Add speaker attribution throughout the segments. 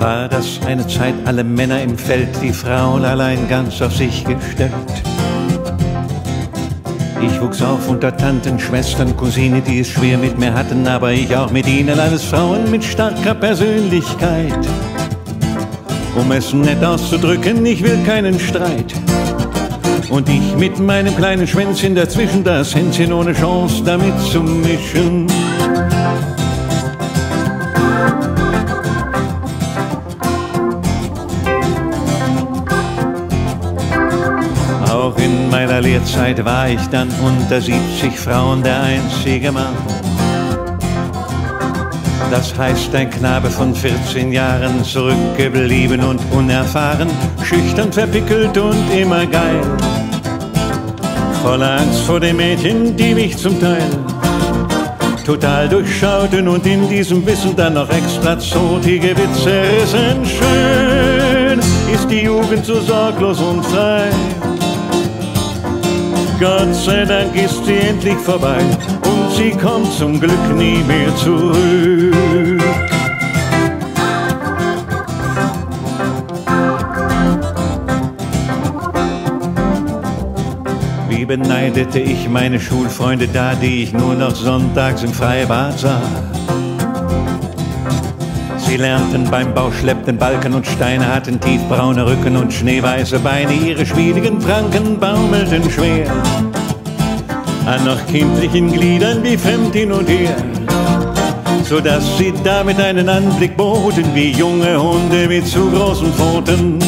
Speaker 1: war das eine Zeit, alle Männer im Feld, die Frauen allein ganz auf sich gestellt. Ich wuchs auf unter Tanten, Schwestern, Cousine, die es schwer mit mir hatten, aber ich auch mit ihnen, alles Frauen mit starker Persönlichkeit. Um es nett auszudrücken, ich will keinen Streit. Und ich mit meinem kleinen Schwänzchen dazwischen, das Händchen ohne Chance damit zu mischen. Auch in meiner Lehrzeit war ich dann unter 70 Frauen der einzige Mann. Das heißt, ein Knabe von 14 Jahren, zurückgeblieben und unerfahren, schüchtern, verpickelt und immer geil. Voller Angst vor den Mädchen, die mich zum Teil total durchschauten und in diesem Wissen dann noch extra zotige Witze rissen. Schön ist die Jugend so sorglos und frei. Gott sei Dank ist sie endlich vorbei und sie kommt zum Glück nie mehr zurück. Wie beneidete ich meine Schulfreunde da, die ich nur noch sonntags im Freibad sah. Sie lernten beim Bau, schleppten Balken und Steine, hatten tiefbraune Rücken und schneeweiße Beine. Ihre schwierigen Pranken baumelten schwer. An noch kindlichen Gliedern wie fremd hin und her. So dass sie damit einen Anblick boten wie junge Hunde mit zu großen Pfoten.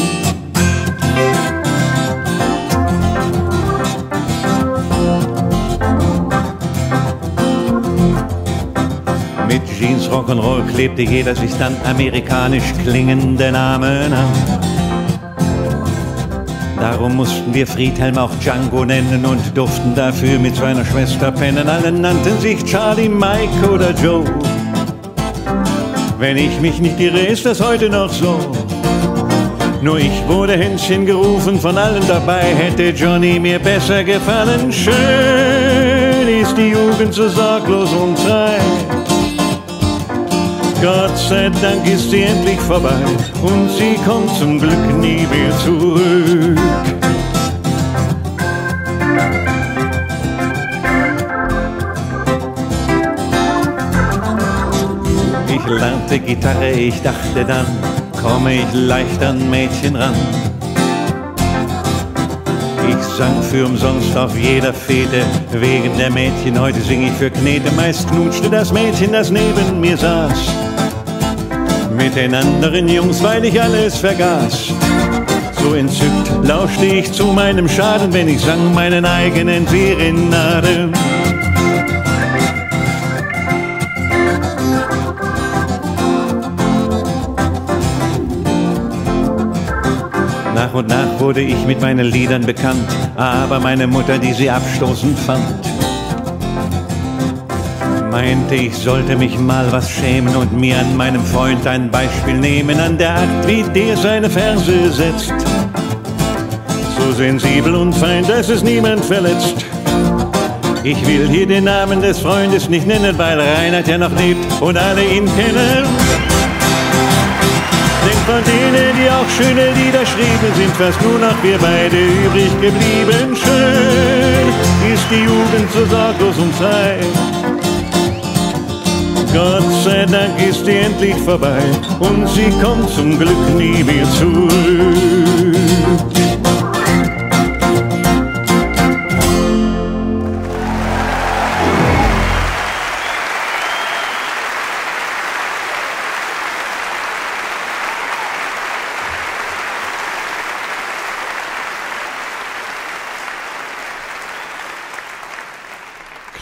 Speaker 1: Rock'n'Roll klebte jeder sich dann amerikanisch klingende Namen an. Darum mussten wir Friedhelm auch Django nennen und durften dafür mit seiner Schwester pennen. Alle nannten sich Charlie, Mike oder Joe. Wenn ich mich nicht irre, ist das heute noch so. Nur ich wurde Hänschen gerufen, von allen dabei hätte Johnny mir besser gefallen. Schön ist die Jugend so sorglos und frei. Gott sei Dank ist sie endlich vorbei und sie kommt zum Glück nie mehr zurück. Ich lernte Gitarre, ich dachte dann, komme ich leicht an Mädchen ran. Ich sang für umsonst auf jeder Fete, wegen der Mädchen, heute sing ich für Knete. Meist knutschte das Mädchen, das neben mir saß, mit den anderen Jungs, weil ich alles vergaß. So entzückt lauschte ich zu meinem Schaden, wenn ich sang meinen eigenen Serenaden. Nach und nach wurde ich mit meinen Liedern bekannt, aber meine Mutter, die sie abstoßend fand, meinte, ich sollte mich mal was schämen und mir an meinem Freund ein Beispiel nehmen, an der Art, wie der seine Verse setzt. So sensibel und fein, dass es niemand verletzt. Ich will hier den Namen des Freundes nicht nennen, weil Reinhard ja noch lebt und alle ihn kennen. Denn von denen, die auch schöne Lieder schrieben, sind fast nur noch wir beide übrig geblieben. Schön ist die Jugend so sorglos und frei. Gott sei Dank ist sie endlich vorbei und sie kommt zum Glück nie mehr zurück.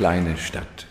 Speaker 2: kleine Stadt.